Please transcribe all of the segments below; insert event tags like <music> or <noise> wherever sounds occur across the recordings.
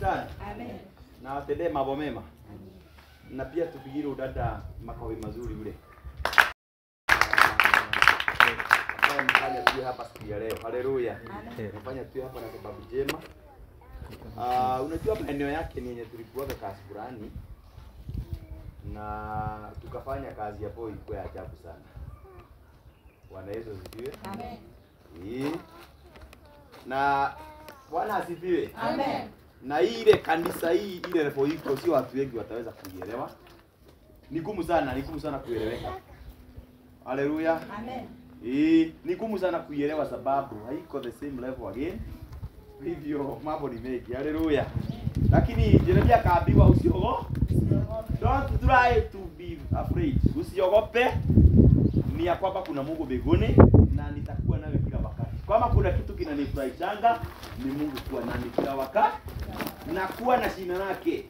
sana Amen. na watendee mambo mema. Na pia tupigire udada makawi mazuri ule mfanya tuwe hapa siku ya leo. Haleluya. Mfanya tuwe hapa na sababu njema. Uh, unajua maeneo yake ni yenye tulikuwaga kazi fulani na tukafanya kazi hapo ilikuwa ya ajabu sana. Bwana yesu asifiwe. Amen. Hii. na bwana asifiwe. Amen. Na ile kanisa hii ile level iko sio watu wengi wataweza kuielewa. Ni gumu sana ni gumu sana kueleweka haleluya Amen. eh ni gumu sana kuielewa sababu haiko the same level again. Hivyo mambo ni mengi. Haleluya lakini Jeremia akaambiwa usiogope. Don't try to be afraid. Usiogope. Ni ya kwamba kuna Mungu mbinguni na nitakuwa nawe kila wakati. Kama kuna kitu kinanifurahishanga ni Mungu kuwa nami kila wakati. Na kuwa na jina lake,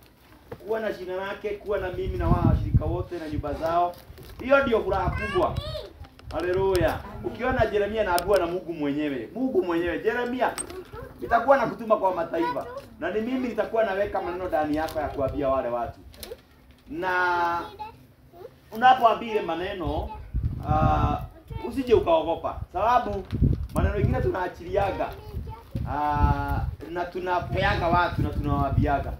kuwa na jina lake, kuwa na mimi na wao washirika wote na nyumba zao. Hiyo ndio furaha kubwa. Haleluya! Ukiona Yeremia anaambiwa na Mungu mwenyewe, Mungu mwenyewe, jeremia nitakuwa nakutuma kwa mataifa. Na ni mimi nitakuwa naweka maneno ndani yako ya kuambia wale watu. Na unapoambia maneno uh, usije ukaogopa, sababu maneno mengine tunaachiliaga. Uh, na tunapeaga watu na tunawaambiaga.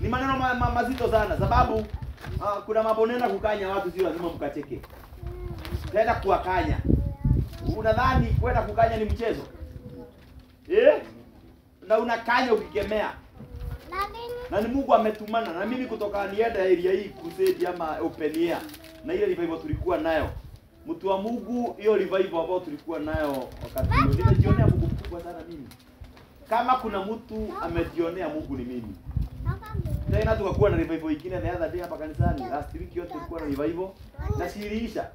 Ni maneno ma, ma, mazito sana, sababu uh, kuna mambo kukanya watu, sio lazima mkacheke, tena kuwakanya. Unadhani kwenda kukanya ni mchezo? Eh? Na unakanya ukikemea? Na ni Mungu ametumana na mimi kutoka nienda area hii kusedi ama open air. Na ile revival tulikuwa nayo mtu wa Mungu, hiyo revival ambayo tulikuwa nayo wakati huo, nimejionea Mungu mkubwa sana mimi. Kama kuna mtu amejionea Mungu ni mimi. Tena tukakuwa na revival ingine the other day hapa kanisani. Last week yote tulikuwa na revival na siliisha.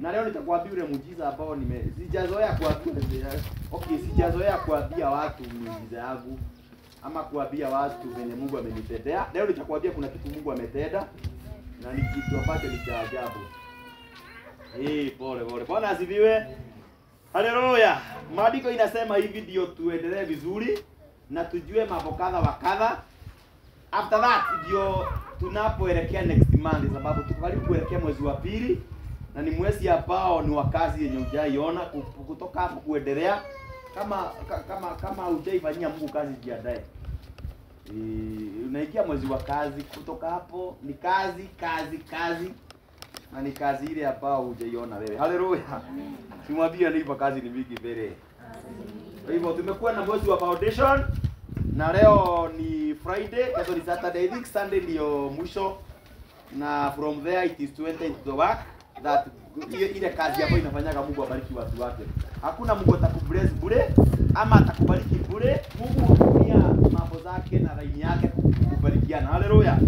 Na leo nitakwambia ule muujiza ambao nime sijazoea kuambia. Okay, sijazoea kuambia watu muujiza yangu ama kuambia watu venye Mungu amenitendea. Leo nitakwambia kuna kitu Mungu ametenda na ni kitu ambacho ni cha ajabu. Eh, pole pole. Bwana asifiwe. Haleluya. Maandiko inasema hivi ndio tuendelee vizuri na tujue mambo kadha wa kadha. After that ndio tunapoelekea next month sababu tukubali kuelekea mwezi wa pili na ni mwezi ambao ni wa kazi yenye hujaiona ku- kutoka hapo kuendelea kama ka- kama kama hujaifanyia Mungu kazi jiandae. Eh, unaingia mwezi wa kazi kutoka hapo ni kazi kazi kazi na ni kazi ile ambao hujaiona wewe. Haleluya. Simwambia hivyo kazi ni mingi mbele. Kwa hivyo tumekuwa na mwezi wa foundation na leo ni Friday, kesho ni Saturday, I think Sunday ndio mwisho na from there it is 20 into the work that ile ile kazi ambayo inafanyaga Mungu abariki watu wake. Hakuna Mungu atakubless bure ama atakubariki bure. Mungu hutumia mambo zake na laini yake kubarikiana. Haleluya.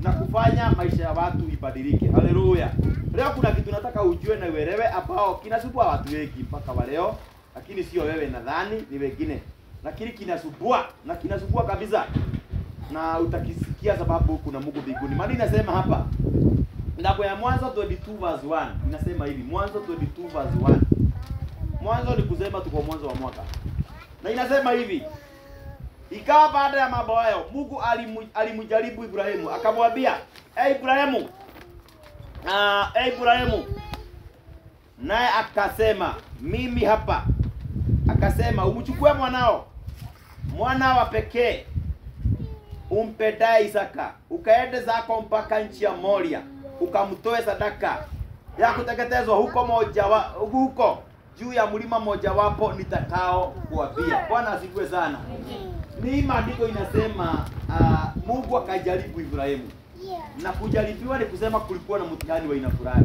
Na kufanya maisha ya watu ibadilike. Haleluya. Leo kuna kitu nataka ujue na uelewe ambao kinasubua watu wengi mpaka wa leo, lakini sio wewe nadhani, ni wengine. Lakini kinasubua na kinasumbua kabisa. Na utakisikia sababu kuna Mungu mbinguni. Maana inasema hapa Ndapo ya Mwanzo 22 verse 1 inasema hivi, Mwanzo 22 verse 1. Mwanzo ni kusema tuko mwanzo wa mwaka. Na inasema hivi, ikawa baada ya mambo hayo, Mungu alimjaribu Ibrahimu, akamwambia, "Hey Ibrahimu, ah hey Ibrahimu." Naye akasema, "Mimi hapa." Akasema, "Umchukue mwanao, mwana wa pekee umpendaye Isaka, ukaende zako mpaka nchi ya Moria, ukamtoe sadaka ya kuteketezwa huko moja wa, huko juu ya mlima mojawapo nitakao kuambia. Bwana asifiwe sana. Ni maandiko inasema uh, Mungu akajaribu Ibrahimu. Yeah. na kujaribiwa ni kusema kulikuwa na mtihani wa aina fulani,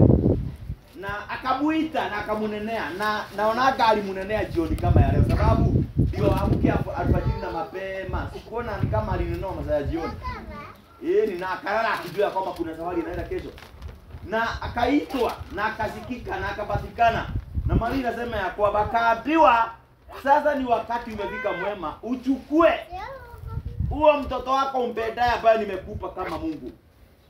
na akamuita na akamunenea, na naonaga alimunenea jioni kama ya leo, sababu ndio amke alfajiri na mapema. Sikuona ni kama alinenea masaa ya jioni. Eh, ni na akalala akijua kwamba kuna safari inaenda kesho, na akaitwa na akasikika na akapatikana, na mali inasema ya kwamba akaambiwa, sasa ni wakati umefika mwema, uchukue. Huo mtoto wako umpendaye ambaye nimekupa kama Mungu,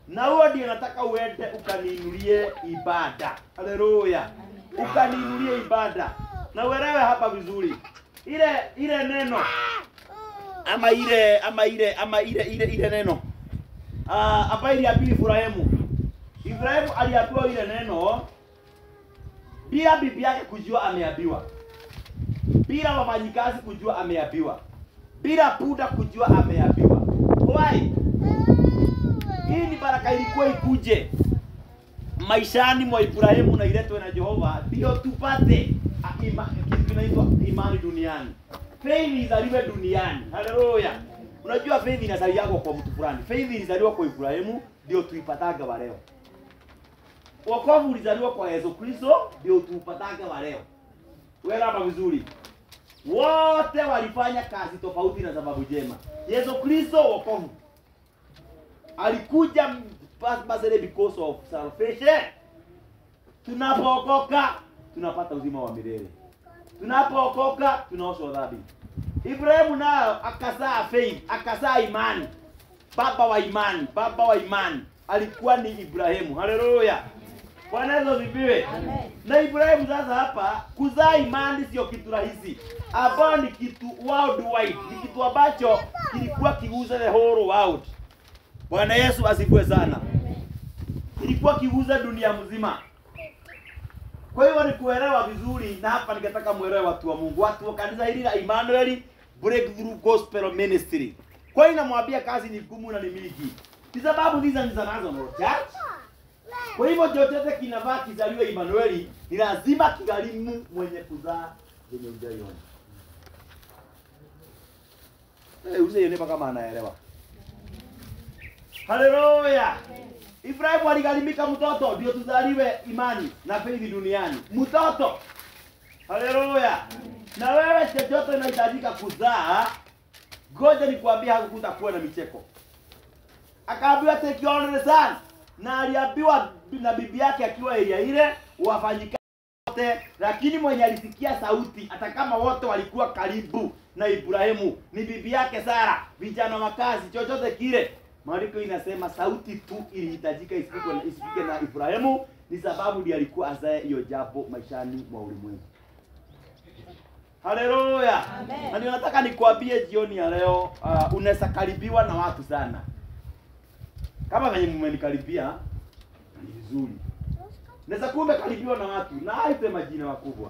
na huo ndio nataka uende ukaniinulie ibada. Haleluya, ukaniinulie ibada. Na uelewe hapa vizuri, ile ile neno. Ama ile ama ile ama ile ile ile neno. Ah hapa iliambiwa Ibrahimu. Ibrahimu aliambiwa ile neno. Bila bibi yake kujua ameambiwa, bila wafanyikazi kujua ameapiwa, bila puda kujua ameapiwa. Why? Hii ni baraka ilikuwa ikuje maishani mwa Ibrahimu na iletwe na Jehova ndio tupate ah, ima- kitu kinaitwa imani duniani. Faith izaliwe duniani. Haleluya. Unajua faith inazaliwa kwa mtu fulani. Faith ilizaliwa kwa Ibrahimu ndio tuipataga wa leo. Wokovu ulizaliwa kwa Yesu Kristo ndio tuupataga wa leo. Wewe hapa vizuri. Wote walifanya kazi tofauti na sababu njema. Yesu Kristo wokovu alikuja basically because of salvation. Tunapookoka tunapata uzima wa milele. Tunapookoka tunaoshwa dhambi. Ibrahimu nayo akazaa faith, akazaa imani. Baba wa imani, baba wa imani alikuwa ni Ibrahimu. Haleluya. Bwana Yesu asifiwe. Na Ibrahimu sasa hapa kuzaa imani sio kitu rahisi. Ambao ni kitu worldwide, ni kitu ambacho kilikuwa kiguza the whole world. Bwana Yesu asifiwe sana. Ilikuwa kiguza dunia mzima. Kwa hiyo ni kuelewa vizuri, na hapa ningetaka muelewe watu wa Mungu, watu wa kanisa hili la Emmanuel Breakthrough Gospel Ministry. Kwa hiyo namwambia kazi ni ngumu na ni mingi, kwa sababu these are international church. Kwa hivyo chochote kinavaa kizaliwe Emanueli, ni lazima kigharimu mwenye kuzaa yenye ujaiona. Ulize usione kama anaelewa. Haleluya. Ibrahimu aligharimika mtoto ndio tuzaliwe imani na faith duniani. Mtoto. Haleluya. Na wewe chochote unahitajika kuzaa, ngoja hakukuta hakutakuwa na micheko. Akaambiwa take your son. Na aliambiwa na bibi yake akiwa area ile wafanyika wote, lakini mwenye alisikia sauti, hata kama wote walikuwa karibu na Ibrahimu, ni bibi yake Sara, vijana wakazi, chochote kile. Maandiko inasema sauti tu ilihitajika isikike na, isifike na Ibrahimu, ni sababu ndiye alikuwa azae hiyo jambo maishani mwa ulimwengu. Haleluya. Na ninataka nikuambie nikwambie jioni ya leo, uh, unaweza karibiwa na watu sana. Kama venye mmenikaribia ni vizuri. Naweza kumbe karibiwa na watu na aipe majina makubwa,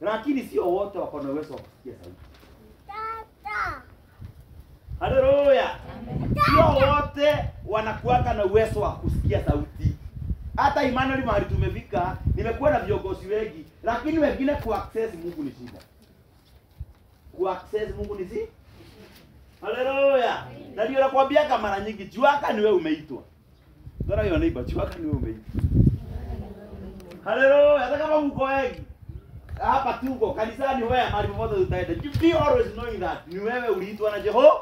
lakini sio wote wako na uwezo wa kusikia sauti. Haleluya! Sio wote wanakuwaka na uwezo wa kusikia sauti. Hata Emmanuel mahali tumefika, nimekuwa na viongozi wengi, lakini wengine ku access Mungu ni shida. Ku access Mungu ni si? Haleluya! Na ndio nakwambiaga mara nyingi, juaka ni wewe umeitwa. Ndio hiyo neighbor, juaka ni wewe umeitwa. Haleluya! Hata kama uko wengi hapa tuko kanisani, wewe mahali popote utaenda, be always knowing that ni wewe uliitwa na Jehova.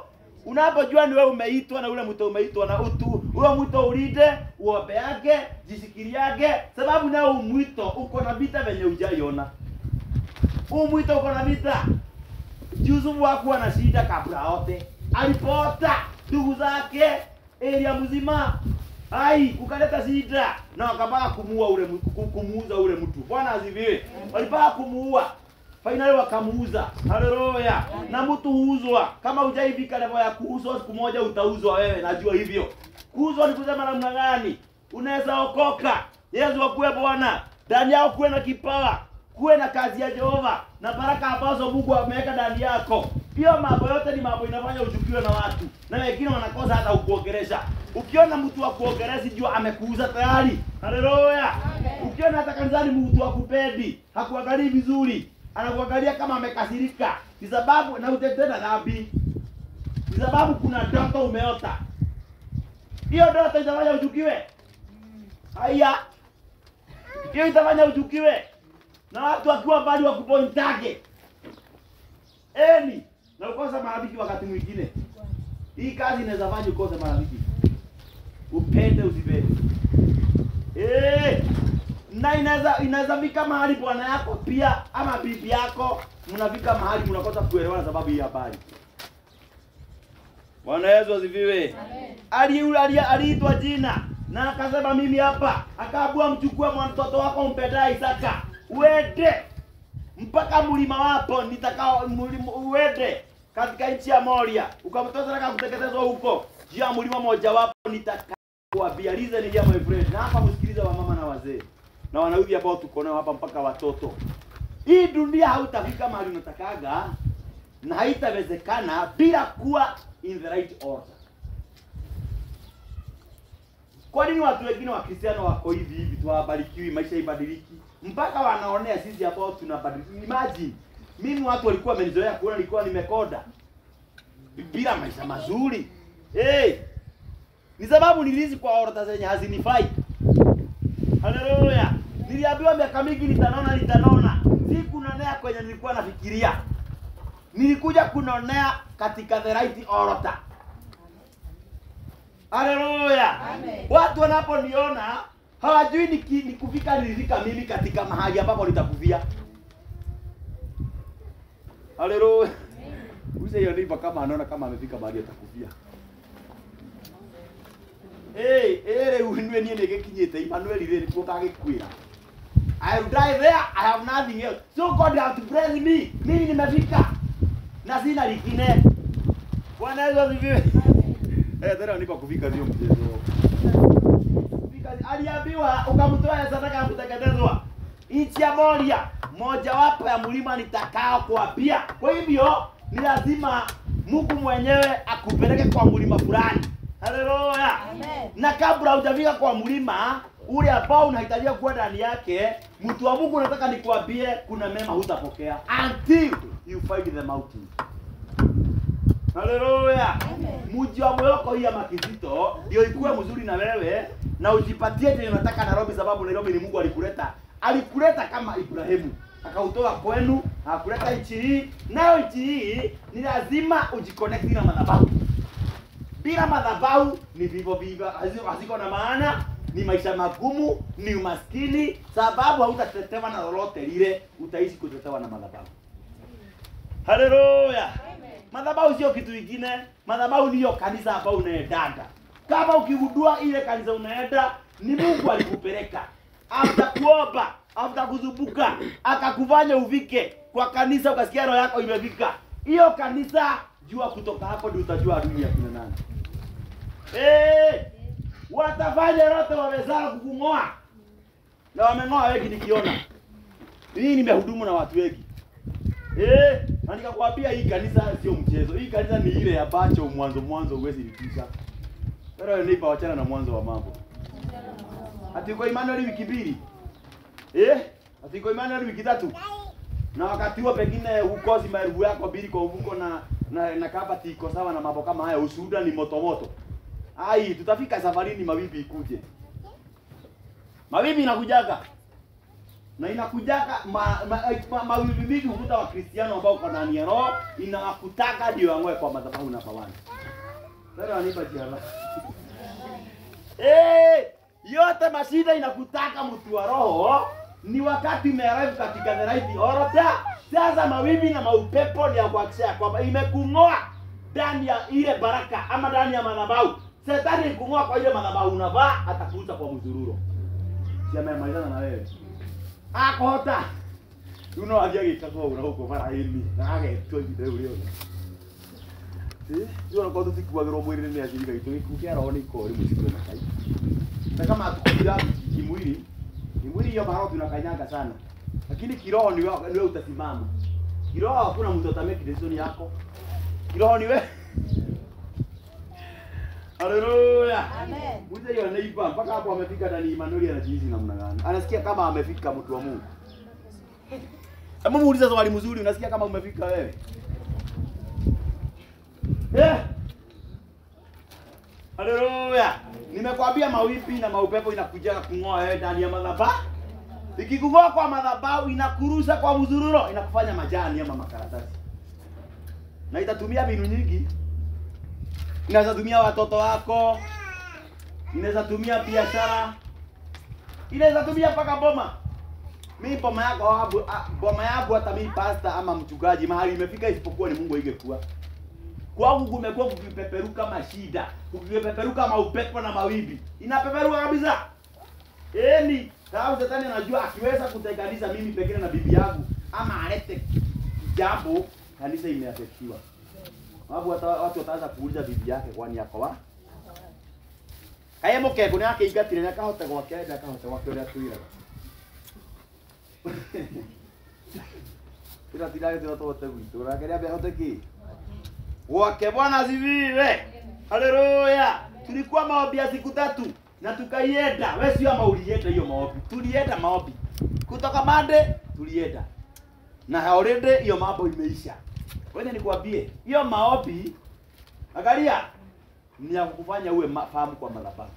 Unapojua ni wewe umeitwa na ule mtu umeitwa na utu, ule mtu ulinde, uombe yake, jisikiri yake, sababu na umwito uko na vita venye hujaiona. Umwito uko na vita. Yusufu hakuwa na shida kabla yote, alipota ndugu zake eria mzima Ai, ukaleta shida na wakapaka kumuua ule kumuuza ule mtu. Bwana azivie Walipaka kumuua. Finally wakamuuza. Haleluya. Na mtu huuzwa. Kama hujaivika level ya kuuzwa, siku moja utauzwa wewe, najua hivyo. Kuuzwa ni kusema namna gani? Unaweza okoka. Yesu akuwe Bwana. Ndani yako kuwe na kipawa, kuwe na kazi ya Jehova na baraka ambazo Mungu ameweka ndani yako. Hiyo mambo yote ni mambo inafanya uchukiwe na watu, na wengine wanakosa hata ukuongeresha. Ukiona mtu wa kuongelezi, jua amekuuza tayari. Haleluya! Ukiona hata kanisani mtu akupendi, hakuangalii vizuri, anakuangalia kama amekasirika, ni sababu na utetenda dhambi, ni sababu kuna ndoto umeota. Hiyo ndoto itafanya uchukiwe. Haya, hiyo itafanya uchukiwe na watu wakiwa mbali wa Eni. eni na ukosa marafiki wakati mwingine. Hii kazi inaweza fanya ukose marafiki, upende usipende. Eh, na inaweza inaweza mahali bwana yako pia ama bibi yako mnafika mahali mnakosa kuelewana sababu ya habari. Bwana Yesu asifiwe. Ali ali- aliitwa jina na akasema mimi hapa, akaabua mchukue mtoto wako mpendaye Isaka uende mpaka mlima wapo nitakao mlima- uende katika nchi ya Moria, ukamtoza na ya kuteketezwa huko juu ya mlima mojawapo Nitakuambia Listen here my friend, na hapa msikilize wa mama na wazee na wanaume ambao tuko nao hapa mpaka watoto. Hii dunia hautafika mahali unatakaga na haitawezekana bila kuwa in the right order. Kwa nini watu wengine wa Kristiano wako hivi hivi tu hawabarikiwi, maisha ibadiliki mpaka wanaonea sisi ambao tunabadilika? Imagine mimi watu walikuwa wamenizoea kuona nilikuwa nimekoda bila maisha mazuri. Hey, ni sababu nilizi kwa orodha zenye hazinifai. Haleluya! Niliambiwa miaka mingi nitanona, nitanona. Si kunonea kwenye nilikuwa nafikiria, nilikuja kunonea katika the right orodha. Haleluya! Watu wanaponiona hawajui nikufika nilifika mimi katika mahali ambapo nitakufia. Haleluya! Use hiyo neighbor kama anaona kama amefika mahali atakufia. Hey, ere unwe nie nigekinyite Emmanuel riri nikuo kagikwira. I will die there, I have nothing else. So God has to bless me. Mimi nimefika. Na sina lingine. Bwana Yesu asifiwe. Eh, tena nipo kufika sio mchezo. Kufika aliambiwa ukamtoa sadaka ya kuteketezwa. Nchi ya Moria, mojawapo ya mlima nitakao kuapia. Kwa hivyo ni lazima Mungu mwenyewe akupeleke kwa mlima fulani. Haleluya. Amen. Na kabla hujafika kwa mlima ule ambao unahitajia kuwa ndani yake, mtu wa Mungu nataka nikuambie, kuna mema hutapokea until you find the mountain. Haleluya. Amen. Mji wa Moyoko hii ya Makizito ndio ikuwe mzuri na wewe na ujipatie chenye unataka Nairobi, sababu Nairobi ni Mungu alikuleta. Alikuleta kama Ibrahimu akautoa kwenu akuleta nchi hii, nayo nchi hii ni lazima ujiconnect na madhabahu. Bila madhabahu ni vivyo, haziko haziko na maana, ni maisha magumu, ni umaskini, sababu hautatetewa na lolote lile, utaishi kutetewa na madhabahu. Haleluya! Madhabahu sio kitu kingine, madhabahu ndiyo kanisa ambao unaendanga. Kama ukigundua ile kanisa unaenda ni Mungu alikupeleka, after kuomba, after kuzunguka, akakufanya uvike kwa kanisa, ukasikia roho yako imevika hiyo kanisa, jua kutoka hapo ndio utajua adui ya kina nani. Eh, watafanya yote wawezalo kukung'oa na wameng'oa wengi nikiona. Hii nimehudumu na watu wengi. Eh, na nikakwambia hii kanisa sio mchezo. Hii kanisa ni ile ya bacho mwanzo mwanzo huwezi litisha. Pero nipa wachana na mwanzo wa mambo. Kwa Emmanuel wiki mbili. Eh? Kwa Emmanuel wiki tatu. Na wakati huo pengine hukosi maelfu yako mbili kwa mfuko na na, na kabati iko sawa na mambo kama haya, ushuhuda ni moto moto. Ai, tutafika safarini mawimbi ikuje. Mawimbi inakujaga na inakujaga ma, ma, ma, mawimbi mingi hukuta Wakristiano ambao kwa ndani ya roho inawakutaka ndio wang'oe kwa madhabahu na pawani. Sasa anipa jiara. <laughs> Eh, yote mashida inakutaka mtu wa roho ni wakati umearrive katika the right order. Sasa mawimbi na maupepo ni ya kuhakikisha kwamba imekung'oa ndani ya ile baraka ama ndani ya madhabahu. Shetani ikung'oa kwa ile madhabahu unavaa, atakuuza kwa mzururo. Si amemalizana na wewe akota akohota rĩu no athiĩ agĩkagwo na gũkũ bara-inĩ na agetwo ihinda rĩu rĩothe rĩu onakorwo tũtikuagĩrwo mwĩrĩ nĩ acirika gitũ gĩkuũ kĩa roho nĩ ikorwo rĩmwe cikue na kai na kama tukubira kimwili kimwili hiyo mahali tunakanyaga sana lakini kiroho ni wewe ni utasimama kiroho hakuna mtu atameki decision yako kiroho ni wewe <laughs> Haleluya. Amen. Muje hiyo neighbor mpaka hapo amefika ndani Emmanuel anajihisi namna gani? Anasikia kama amefika mtu wa Mungu. <laughs> Hebu muulize swali mzuri, unasikia kama umefika wewe? Eh. Haleluya. Nimekwambia mawimbi na maupepo inakuja kung'oa wewe ndani ya madhabahu. Ikikung'oa kwa madhabahu inakurusha kwa mzururo, inakufanya majani ama makaratasi. Na itatumia mbinu nyingi. Inaweza tumia watoto wako, inaweza tumia biashara, inaweza tumia mpaka boma. Mi boma yako au boma yangu hata mi pasta ama mchungaji mahali imefika, isipokuwa ni Mungu ingekuwa kwangu kumekuwa kukipeperuka mashida, kukipeperuka maupepo na mawimbi, inapeperuka kabisa. Eni, sababu shetani anajua akiweza kutenganisha mimi pengine na bibi yangu ama alete jambo, kanisa imeafektiwa. Sababu watu wataanza kuuliza bibi yake kwani yako wa? Kaye mukego kuna yake ingatire na kahota gwake na kahota gwake uria twiraga. <laughs> Ila tilage tira tote gwitu. Rakeria be hote ki? Wake Bwana asifiwe. Haleluya. Tulikuwa maombi ya siku tatu na tukaienda. Wewe sio ama ulienda hiyo maombi. Tulienda maombi. Kutoka Monday tulienda. Na already hiyo mambo imeisha. Wewe nikwambie, hiyo maombi angalia ni ya kukufanya uwe fahamu kwa madhabahu.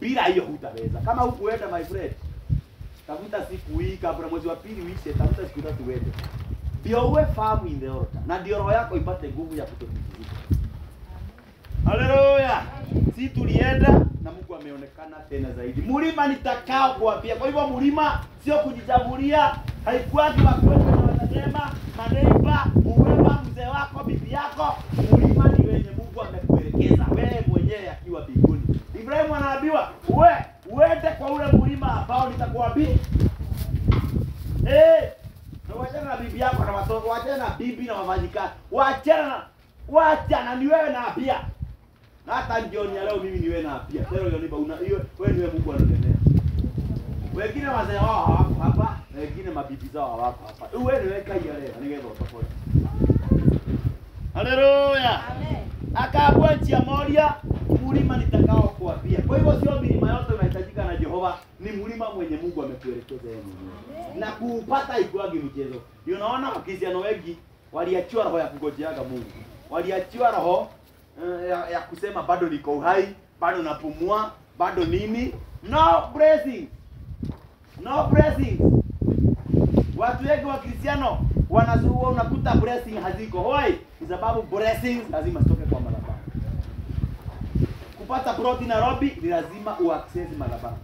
Bila hiyo hutaweza. Kama hukuenda my friend, tafuta siku hii kabla mwezi wa pili uishe, tafuta siku tatu uende. Ndio uwe fahamu in the altar. Na ndio roho yako ipate nguvu ya kutokuzuka. Haleluya. Si tulienda na Mungu ameonekana tena zaidi. Mlima nitakao kuwapia. Kwa hivyo mlima sio kujichagulia, haikuwaki wakwenda na wanasema maneiba, uwema, mzee wako, bibi yako. Mlima ni wenye Mungu amekuelekeza wewe mwenyewe akiwa mbinguni. Ibrahimu anaambiwa, uwe uende kwa ule mlima ambao nitakuambia." Eh, na wachana na bibi yako na watoto, wachana na bibi na wafanyikazi, Wachana na wachana ni wewe na pia. Na hata jioni ya leo mimi niwe na pia. Leo hiyo nipa una hiyo wewe niwe Mungu ananenea. Wengine wazee wao hawako hapa, wengine mabibi zao hawako hapa. Wewe niwe kai ya leo, ningezo tofauti. Haleluya. Amen. Akaabua nchi ya Moria, mlima nitakao kuapia. Kwa hivyo sio milima yote inahitajika na Jehova, ni mlima mwenye Mungu amekuelekeza yeye mwenyewe. Na kuupata ikuagi mchezo. Unaona wakristiano wengi waliachiwa roho ya kungojeaga Mungu. Waliachiwa roho eh, ya, ya kusema bado niko uhai, bado napumua, bado nini? No blessing. No blessing. Watu wengi wa Kristiano wanazua unakuta blessing haziko. Hoi, kwa sababu blessings lazima zitoke kwa madhabahu. Kupata protein Nairobi ni lazima uaccess madhabahu.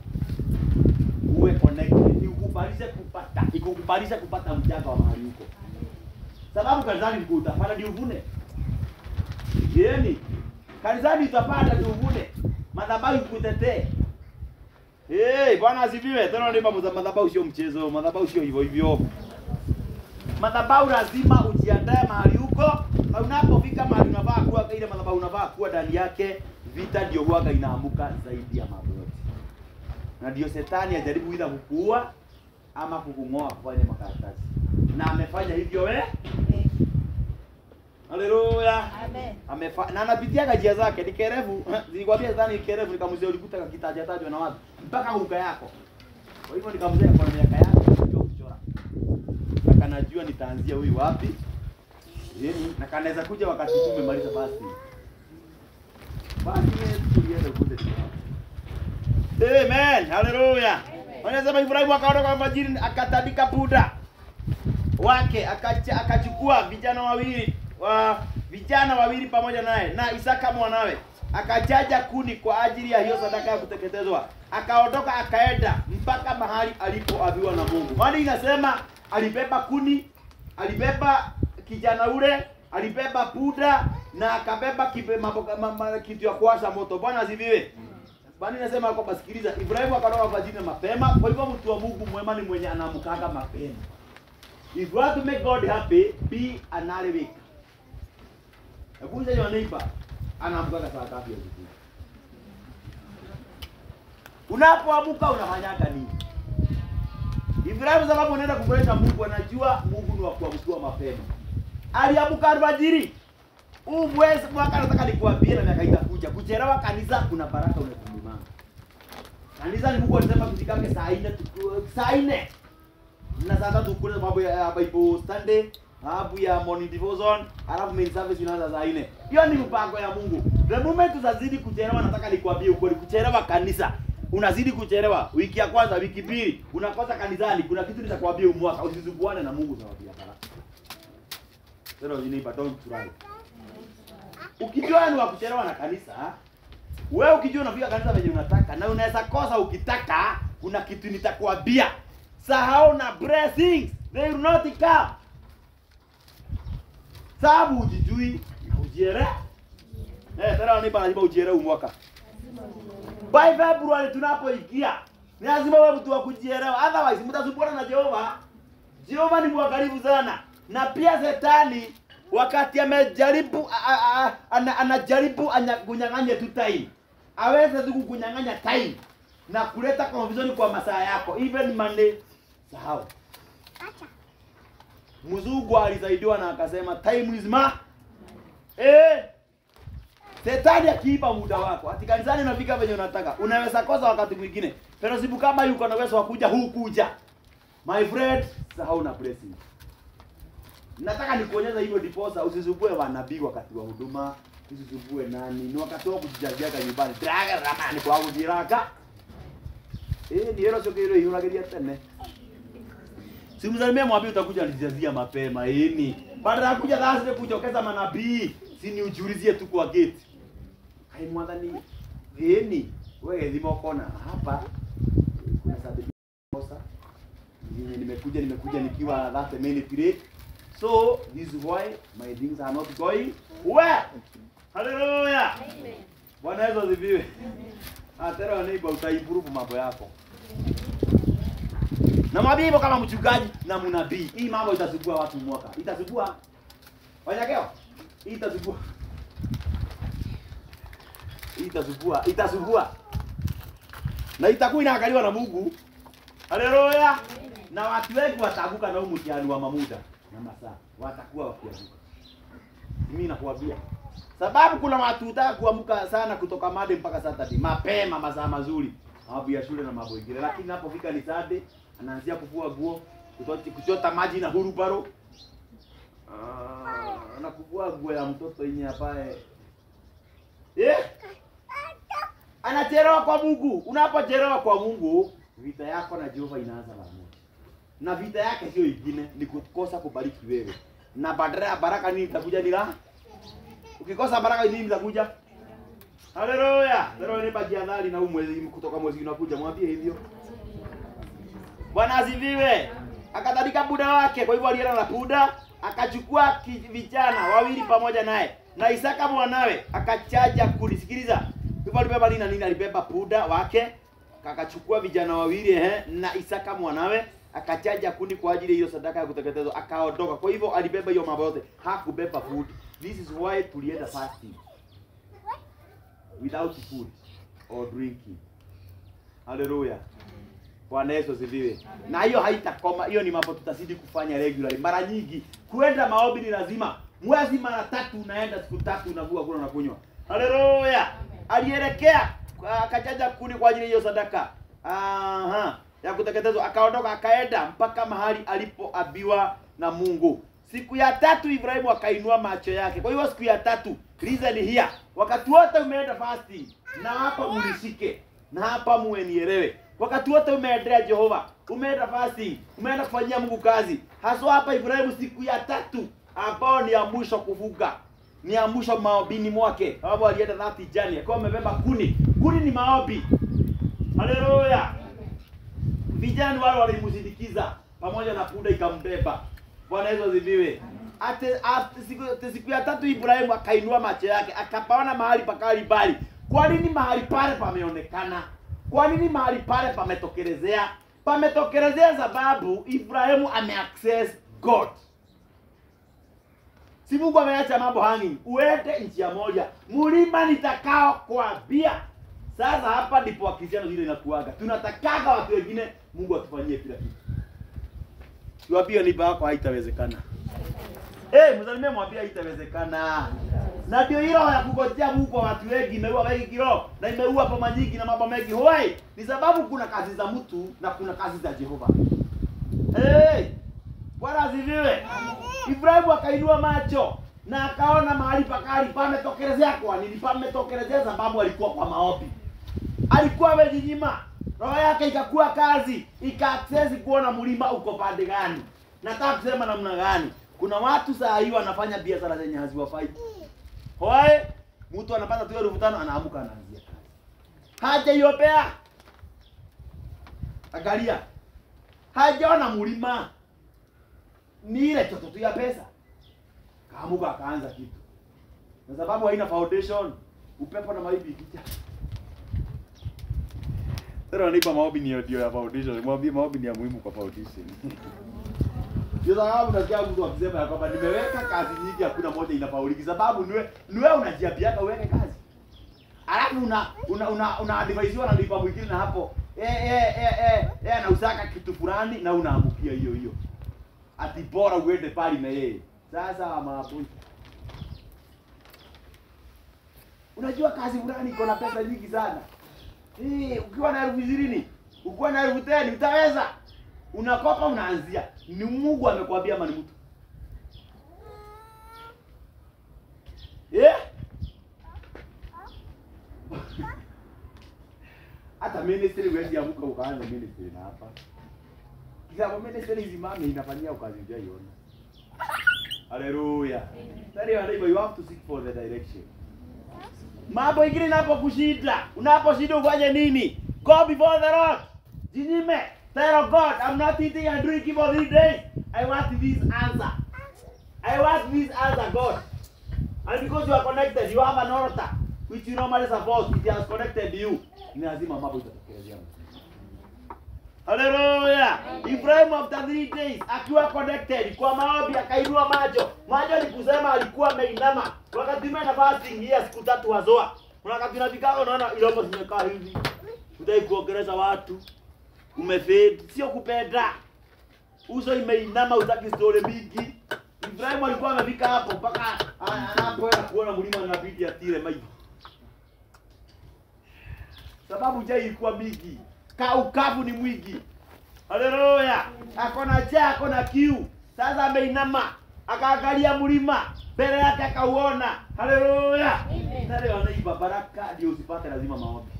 Uwe connected, ikukubalishe kupata, ikukubalishe kupata mjanga wa mahali huko. Sababu kanisani mkuu utapata ndio uvune. Yeni, kanisani utapata ndio uvune. Madhabahu ikutetee. Hey, Bwana asifiwe. Tena nipa madhabahu sio mchezo, madhabahu sio hivyo hivyo. Madhabahu lazima ujiandae mahali huko, na unapofika mahali unavaa kuwa ile madhabahu unavaa kuwa ndani yake, vita ndio huaga inaamuka zaidi ya mambo. Na ndio shetani ajaribu ila kukuua ama kukung'oa kufanya makaratasi. Na amefanya hivyo we. Haleluya. Amefa na anapitiaga njia zake ni kerevu. Nilikwambia shetani ni kerevu nikamzee ulikuta kakitaja tajwa na watu mpaka huka yako. Kwa hivyo nikamzee kwa miaka yake sio kuchora. Na kanajua nitaanzia huyu wapi. Yeni na kanaweza kuja wakati tumemaliza basi. basi. Tuliende kule. Amen. Haleluya. Anasema Ibrahimu akaondoka alfajiri akatandika punda wake akachukua vijana wawili wa vijana wawili pamoja naye na Isaka mwanawe akachaja kuni kwa ajili ya hiyo sadaka ya kuteketezwa, akaondoka akaenda mpaka mahali alipoambiwa na Mungu. Maana inasema alibeba kuni, alibeba kijana ule, alibeba puda na akabeba kitu ya kuwasha moto. Bwana asifiwe. Bwana nasema kwamba sikiliza, Ibrahimu akaondoka alfajiri mapema. Kwa hivyo mtu wa Mungu mwema ni mwenye anamkaga mapema. If you want to make God happy, be an early wake. Nakuja your neighbor, anaamkaga saa ngapi asubuhi? Unapoamka unafanyaga nini? Ibrahimu sababu unaenda kumleta Mungu, anajua Mungu ni wa kuamkiwa mapema. Aliamka alfajiri. Huu mwezi mwaka nataka nikuambie na miaka itakuja. Kuchelewa kanisa kuna baraka unakumimana. Kanisa ni Mungu alisema tufikake saa 4 saa 4 na saa tatu kule mambo ya Bible Sunday, hapo ya morning devotion, alafu main service inaanza saa 4. Hiyo ni mpango ya Mungu. The moment utazidi kuchelewa, nataka nikwambie ukweli, kuchelewa kanisa unazidi kuchelewa, wiki ya kwanza, wiki mbili, unakosa kanisani, kuna kitu nitakwambia umwaka, usizunguane na Mungu sababu ya baraka. Tena ni don't try. Ukijua ni wa kuchelewa na kanisa, wewe ukijua unafika kanisa venye unataka na unaweza kosa ukitaka, kuna kitu nitakwambia. Sahau na blessings, they will not come. Sababu ujijui na ujiere. Eh, tena nipa lazima ujiere huu mwaka. By February tunapoingia, ni lazima wewe mtu wa kujielewa, otherwise mtasumbuana na Jehova. Jehova ni mwangalifu sana, na pia shetani wakati amejaribu anajaribu anya- kunyang'anya tu time aweze tu kukunyang'anya time na kuleta confusion kwa masaa yako even Monday sahau mzungu alisaidiwa na akasema time is ma eh Shetani akiiba muda wako, ati kanisani unafika venye unataka, unaweza kosa wakati mwingine. Pero sibu kama yuko na uwezo wa kuja huu kuja. My friend, sahau na blessing. Nataka nikuonyeza hivyo diposa usisumbue wanabii wakati wa huduma, usisumbue nani. Ni wakati wa kujijaziaga nyumbani. Draga ramani kwa kujiraka. Eh, ni hilo sio kile unageria tena. Simsalimia mwambie utakuja nijazia mapema yeni. Baada ya kuja Thursday kujokeza manabii, si ni ujulizie tu kwa gate. Hai mwathani yeni wewe thimo kona hapa kuna sababu kosa. Nimekuja nimekuja nikiwa that minute late. So this is why my things are not going well. Hallelujah. Bwana Yesu asifiwe. Tena wanaiba utaimprove mambo yako. Na mwambie hivyo kama mchungaji na mnabii. Hii mambo itasumbua watu mwaka. Itasumbua. Wanyakeo. Hii itasumbua. Hii. Na itakuwa inaangaliwa na Mungu. Haleluya. Na watu wengi wataanguka na huu mtihani wa mamuda na masaa. Watakuwa wakianguka. Mimi nakuambia. Sababu kuna watu hutaka kuamka sana kutoka Monday mpaka Saturday. Mapema, masaa mazuri, mambo ya shule na mambo mengine, lakini napofika ni Saturday anaanzia kufua nguo, kuchota maji na huruparo Ah, na kufua nguo ya mtoto yenye ambaye eh, anachelewa kwa Mungu. Unapochelewa kwa Mungu, vita yako na Jehova inaanza mara moja, na vita yake sio ingine, ni kukosa kubariki wewe, na badala baraka nini itakuja ni Ukikosa baraka nini zitakuja? Haleluya. Leo nipa jiadhari na huu mwezi kutoka mwezi unakuja, mwambie hivyo. Bwana asifiwe. Akadhalika buda wake, kwa hivyo alienda na buda, akachukua vijana wawili pamoja naye na Isaka mwanawe akachaja kuni. Sikiliza, hivyo alibeba nini na nini? Alibeba buda wake, akachukua vijana wawili ehe, na Isaka mwanawe akachaja kuni kwa ajili ya hiyo sadaka ya kuteketezwa, akaondoka. Kwa hivyo alibeba hiyo mambo yote, hakubeba food. This is why tulienda fasting without food or drinking. Hallelujah. Bwana Yesu asifiwe. Na hiyo haitakoma, hiyo ni mambo tutazidi kufanya regularly. Mara nyingi kuenda maombi ni lazima. Mwezi mara tatu unaenda, siku tatu unavua kula na kunywa. Haleluya. Alielekea akajaja kuni kwa ajili ya hiyo sadaka. Aha. Ya kuteketezwa akaondoka akaenda mpaka mahali alipoabiwa na Mungu. Siku ya tatu Ibrahimu akainua macho yake. Kwa hiyo siku ya tatu, reason here. Wakati wote umeenda fasting na hapa mlishike, na hapa muwe nielewe. Wakati wote umeendea Jehova, umeenda fasting, umeenda kufanyia Mungu kazi. Haswa hapa Ibrahimu siku ya tatu ambao ni ya mwisho kuvuka. Ni ya mwisho maobini mwake. Sababu alienda dhati jani akiwa amebeba kuni. Kuni ni maobi Haleluya. Vijana wale walimsindikiza pamoja na punda ikambeba. Bwana Yesu. Ate, siku, siku ya tatu Ibrahimu akainua macho yake akapaona mahali pakali bali. Kwa nini mahali pale pameonekana? Kwa nini mahali pale pametokelezea? Pametokelezea sababu Ibrahimu ameaccess God. Si Mungu ameacha mambo hanging. Uende nchi ya moja. Mlima nitakao kuambia. Sasa hapa ndipo wakristiano zile inakuaga. Tunatakaga watu wengine Mungu atufanyie kila kitu. Siwaambie nipa wako haitawezekana. Eh, hey, msalimie mwambie haitawezekana. Na ndio hilo ya kungojea Mungu watu wengi imeua wengi kiroho na imeua poma nyingi na mambo mengi. Hoi, ni sababu kuna kazi za mtu na kuna kazi za Jehova. Eh, hey, Bwana asifiwe. Ibrahimu akainua macho na akaona mahali pakali pametokelezea. Kwa nini pametokelezea? Sababu alikuwa kwa maombi, alikuwa amejinyima, roho yake ikakuwa kazi, ikaaksesi kuona mlima uko pande gani. Nataka kusema namna gani? Kuna watu saa hii wanafanya biashara zenye haziwafai. Hoe, mtu anapata tu elfu tano anaamuka anaanzia kazi, Hajaiopea. Angalia, hajaona mlima ni ile choto tu ya pesa. Kaamuka akaanza kitu, na sababu haina foundation, upepo na mawimbi ikija. Sasa nipa maombi ni ndio ya foundation. Mwambie maombi ni ya muhimu kwa foundation. <laughs> Ndio sababu nasikia mtu akisema ya kwamba nimeweka kazi nyingi hakuna moja inafauliki sababu niwe niwe unajiambiaka uweke kazi. Alafu una una una, una advisiwa na lipa mwingine na hapo eh eh eh eh eh anausaka kitu fulani na unaambukia hiyo hiyo. Ati bora uende pali na yeye. Sasa maabudu. Unajua kazi fulani iko na pesa nyingi sana. Eh, ukiwa na elfu ishirini, ukiwa na elfu teni utaweza. Unakopa unaanzia. Ni Mungu amekwambia ama ni mtu? Eh? <laughs> Hata ministry wewe amka ukaanza ministry na hapa. Kisa ministry izimame inafanyia ukazi ndio iona. Haleluya. Tari wa you have to seek for the direction. Mambo ingine inapokushinda, unaposhinda ufanye nini? Go before the Lord. Jinyime. Tell God, I'm not eating and drinking for three days. I want this answer. I want this answer, God. And because you are connected, you have an altar which you normally support. It has connected you. Ni lazima mambo itatokelezea. Haleluya. Ibrahimu after three days akiwa connected kwa maombi akainua macho. Macho ni kusema alikuwa ameinama. Wakati mimi na fasting hii siku tatu wazoa. Kuna wakati unafika unaona ilombo zimekaa hivi. Utaki kuongeleza watu. Umefeed sio kupenda. Uso imeinama utaki story mingi. Ibrahimu alikuwa amefika hapo mpaka anapoenda kuona mlima na bidii atire maji. Sababu jai ilikuwa mingi. Ka ukavu ni mwingi. Haleluya. Akona njaa, akona kiu. Sasa ameinama, akaangalia mlima, mbele yake akauona. Haleluya. Na leo anaiba baraka ndio usipate lazima maombi.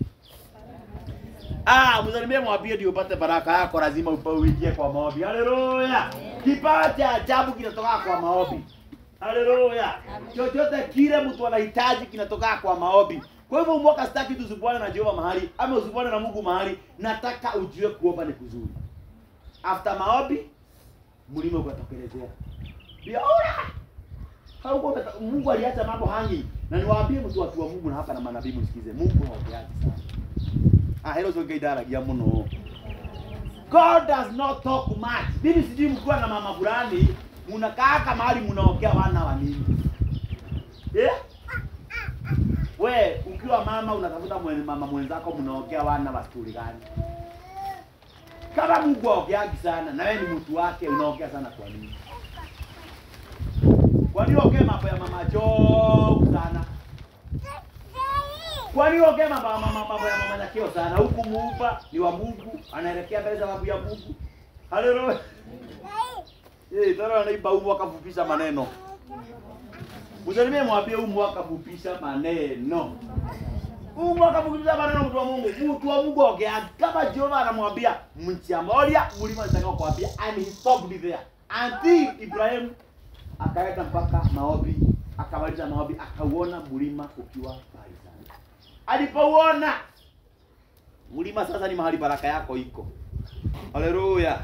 Ah, msalimie mwambie ndio upate baraka yako lazima upa- uingie kwa maombi. Haleluya. Kipawa cha ajabu kinatoka kwa maombi. Haleluya. Chochote kile mtu anahitaji kinatoka kwa maombi. Kwa hivyo mwaka sitaki tusubuane na Jehova mahali ama usubuane na Mungu mahali, nataka ujue kuomba ni kuzuri. After maombi mlima ukatokelezea. Biora. Hauko Mungu aliacha mambo hangi. Na niwaambie mtu watu wa Mungu na hapa na manabii msikize. Mungu haogeaji sana. Ah, hilo sio ya mno. God does not talk much. Mimi sijui mkiwa na mama fulani mnakaa kama mahali mnaongea wana wa nini? Eh? We, ukiwa mama unatafuta mwen, mama mwenzako mnaongea wana wa stori gani? Kama Mungu aongeagi sana na wewe ni mtu wake unaongea sana kwa nini? Kwa nini ongea mambo ya mama joku sana? Kwa nini ongea mambo ya mama mambo ya mama Nyakio sana? Huku muumba ni wa Mungu, anaelekea mbele za babu ya Mungu. Haleluya. Eh, tarana anaiba humu akafupisha maneno. Msalimie mwambie humu akafupisha maneno. Humu akafupisha maneno mtu wa Mungu. Mtu wa Mungu ongea kama Jehova anamwambia mchamoria mlima nitakao kuambia and he stopped there. Until Ibrahim akaenda mpaka Maobi, akamaliza Maobi, akauona mlima ukiwa mbali sana. Alipouona mlima sasa ni mahali baraka yako iko. Haleluya.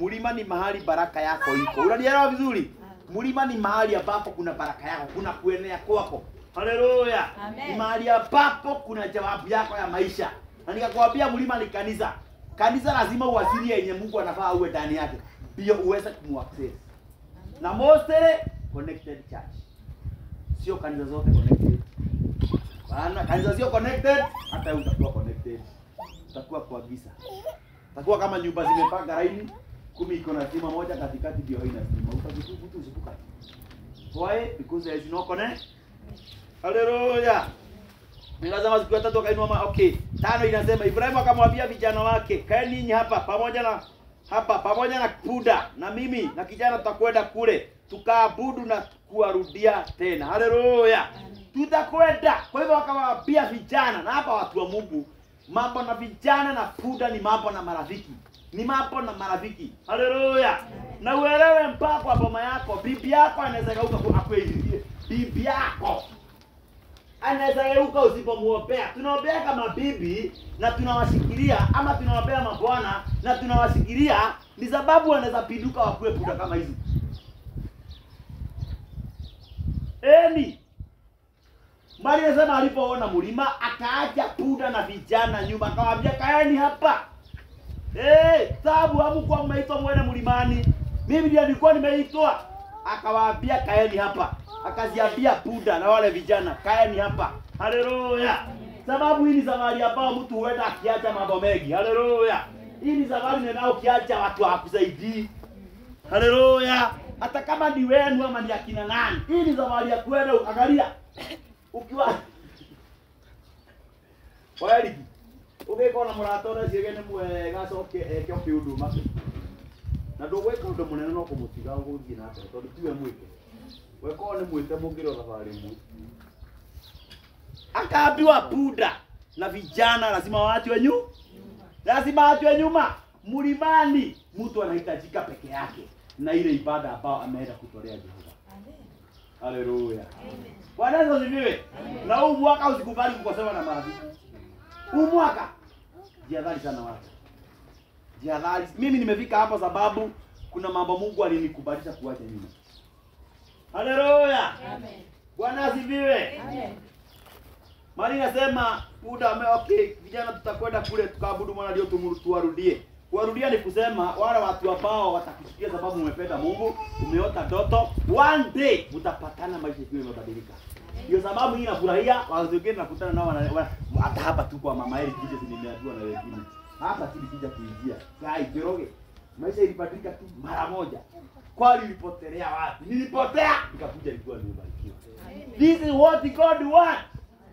Mlima ni mahali baraka yako iko. Unanielewa vizuri? Mlima ni mahali ambapo kuna baraka yako, kuna kuenea kwako. Haleluya. Amen. Ni mahali ambapo kuna jawabu yako ya maisha. Na nikakwambia mlima ni kanisa. Kanisa lazima uwasilie yenye Mungu anafaa uwe ndani yake. Ndio uweze kumuaccess. Na mostly connected church. Sio kanisa zote connected. Bana kanisa sio connected, hata utakuwa connected. Utakuwa kwa giza. Utakuwa kama nyumba zimepanga laini, kumi iko na stima moja katikati ndio haina stima. Utakuwa tu usipuka. Why? Because there is no connect. Haleluya. Nikasema siku ya tatu akainua ma okay. Tano inasema Ibrahimu akamwambia vijana wake, kaeni ninyi hapa pamoja na hapa pamoja na Puda na mimi na kijana tutakwenda kule tukaabudu na kuwarudia tena. Haleluya. Tutakwenda. Kwa hivyo akawaambia vijana na hapa watu wa Mungu, mambo na vijana na Puda ni mambo na marafiki. Ni mapo na marafiki. Haleluya. Na uelewe mpaka kwa boma yako, bibi yako anaweza geuka kwa. Bibi yako anaweza geuka usipomuombea. Tunaombea kama bibi na tunawashikilia ama tunaombea mabwana na tunawashikilia, ni sababu wanaweza pinduka wakue puta kama hizi. Eni Mali sema alipoona mlima akaacha puda na vijana nyuma, akawaambia kaeni hapa. Eh, sababu hamkuwa mmeitwa mwende mlimani. Mimi ndiye nilikuwa nimeitwa. Akawaambia kaeni hapa. Akaziambia Buda na wale vijana kaeni hapa. Haleluya. Sababu hii ni zawadi ambayo mtu huenda akiacha mambo mengi. Haleluya. Hii ni zawadi ndio ukiacha watu hawakusaidii. Haleluya. Hata kama ni wenu ama ni akina nani. Hii ni zawadi ya kwenda angalia. Ukiwa Waeriki. Ugĩkorwo na mũrata ũrĩa ciĩge nĩ mwega acoke eke ũkĩunduma na ndũgwĩka ũndũ mũnene no na mbere tiwe wekorwo mwe akaambiwa Buda na vijana lazima waachwe nyu lazima waachwe nyuma. Mlimani mtu anahitajika peke yake na ile ibada ambayo ameenda kutolea Jehova. Haleluya Bwana Yesu asifiwe. Na huu mwaka usikubali kukosewa na maadui huu mwaka. Jihadhari sana watu. Jihadhari. Mimi nimefika hapa sababu kuna mambo Mungu alinikubalisha kuacha nyuma. Haleluya! Bwana asifiwe. Mali nasema muda okay, vijana tutakwenda kule tukaabudu mwana ndio tuwarudie. Kuwarudia ni kusema wale watu ambao watakusikia sababu umependa Mungu, umeota ndoto, one day mtapatana maisha yenu yamebadilika. Ndio sababu hii nafurahia wazazi wengine nakutana nao wana- hata hapa tu kwa mama Eli kija nimeambiwa na wengine. Hapa tu nikija kuingia. Sai kiroge. Maisha ilibadilika tu mara moja. Kwani nilipotelea wapi? Nilipotea nikakuja nilikuwa nimebarikiwa. This is what God wants.